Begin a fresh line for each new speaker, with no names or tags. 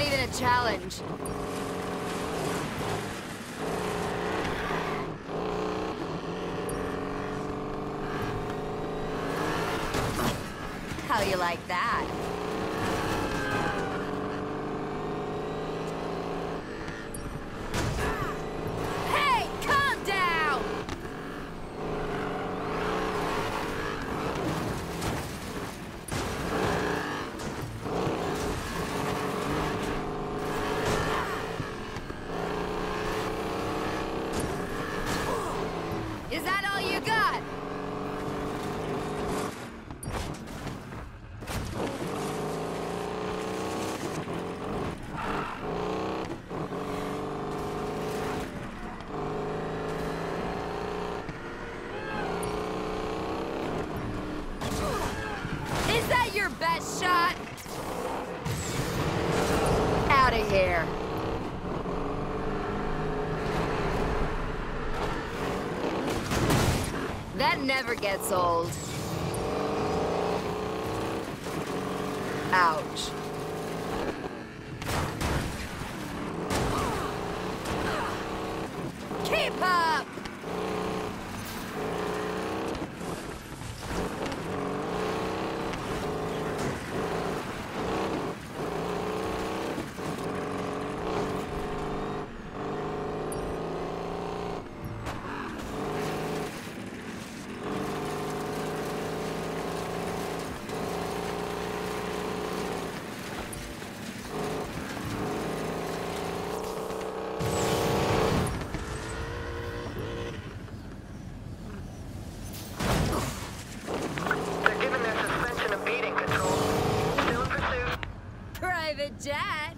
Not even a challenge. How you like that? Here. That never gets old. Ouch.
They're